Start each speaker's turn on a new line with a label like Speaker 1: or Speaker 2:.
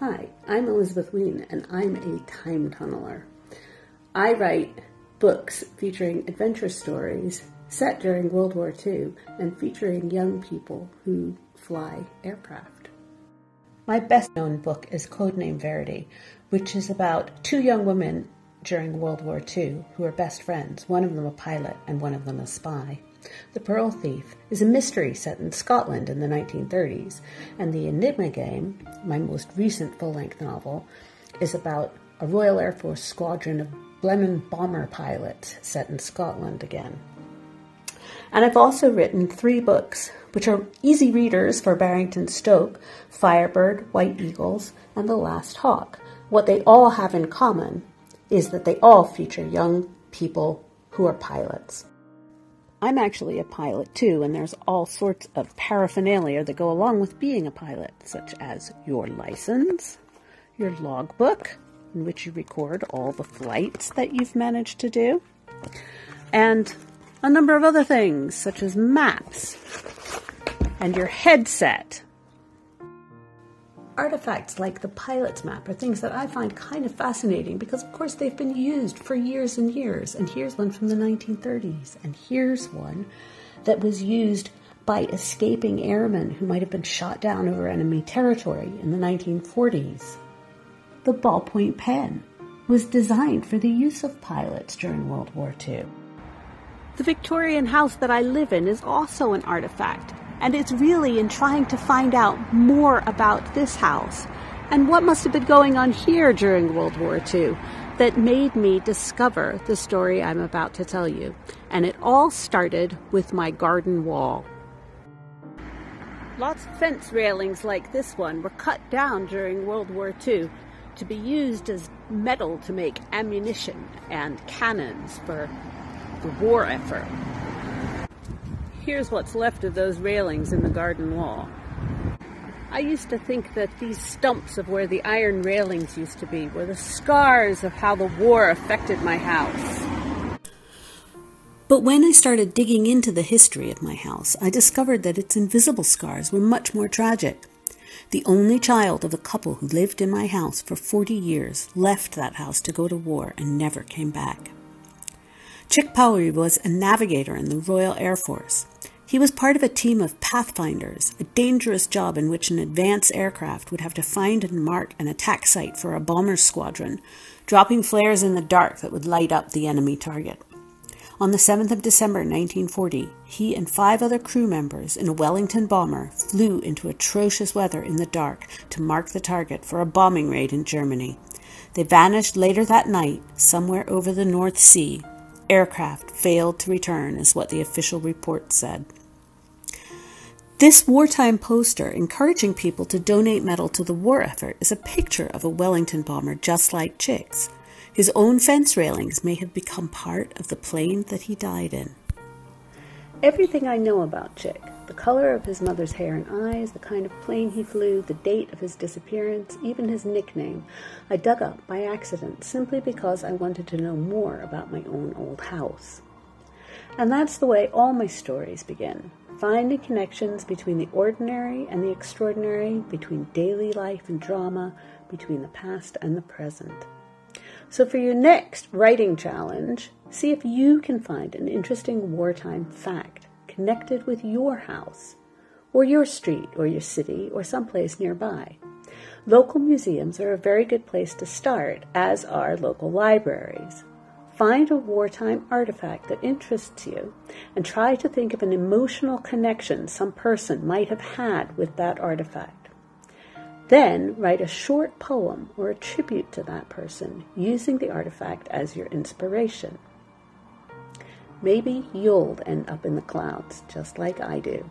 Speaker 1: Hi, I'm Elizabeth Wein, and I'm a time tunneler. I write books featuring adventure stories set during World War II and featuring young people who fly aircraft. My best known book is Code Name Verity, which is about two young women during World War II who are best friends, one of them a pilot and one of them a spy. The Pearl Thief is a mystery set in Scotland in the 1930s, and The Enigma Game, my most recent full length novel, is about a Royal Air Force squadron of Blenheim bomber pilots set in Scotland again. And I've also written three books, which are easy readers for Barrington Stoke Firebird, White Eagles, and The Last Hawk. What they all have in common is that they all feature young people who are pilots. I'm actually a pilot too, and there's all sorts of paraphernalia that go along with being a pilot, such as your license, your logbook, in which you record all the flights that you've managed to do, and a number of other things, such as maps, and your headset, artifacts like the pilot's map are things that I find kind of fascinating because, of course, they've been used for years and years. And here's one from the 1930s, and here's one that was used by escaping airmen who might have been shot down over enemy territory in the 1940s. The ballpoint pen was designed for the use of pilots during World War II. The Victorian house that I live in is also an artifact and it's really in trying to find out more about this house and what must have been going on here during World War II that made me discover the story I'm about to tell you. And it all started with my garden wall. Lots of fence railings like this one were cut down during World War II to be used as metal to make ammunition and cannons for the war effort here's what's left of those railings in the garden wall. I used to think that these stumps of where the iron railings used to be were the scars of how the war affected my house. But when I started digging into the history of my house, I discovered that its invisible scars were much more tragic. The only child of a couple who lived in my house for 40 years left that house to go to war and never came back. Chick Powery was a navigator in the Royal Air Force. He was part of a team of pathfinders, a dangerous job in which an advance aircraft would have to find and mark an attack site for a bomber squadron, dropping flares in the dark that would light up the enemy target. On the 7th of December 1940, he and five other crew members in a Wellington bomber flew into atrocious weather in the dark to mark the target for a bombing raid in Germany. They vanished later that night, somewhere over the North Sea, aircraft failed to return, is what the official report said. This wartime poster encouraging people to donate metal to the war effort is a picture of a Wellington bomber just like Chick's. His own fence railings may have become part of the plane that he died in. Everything I know about Chick the color of his mother's hair and eyes, the kind of plane he flew, the date of his disappearance, even his nickname, I dug up by accident simply because I wanted to know more about my own old house. And that's the way all my stories begin finding connections between the ordinary and the extraordinary, between daily life and drama, between the past and the present. So, for your next writing challenge, see if you can find an interesting wartime fact connected with your house, or your street, or your city, or someplace nearby. Local museums are a very good place to start, as are local libraries. Find a wartime artifact that interests you and try to think of an emotional connection some person might have had with that artifact. Then write a short poem or a tribute to that person using the artifact as your inspiration. Maybe you'll end up in the clouds just like I do.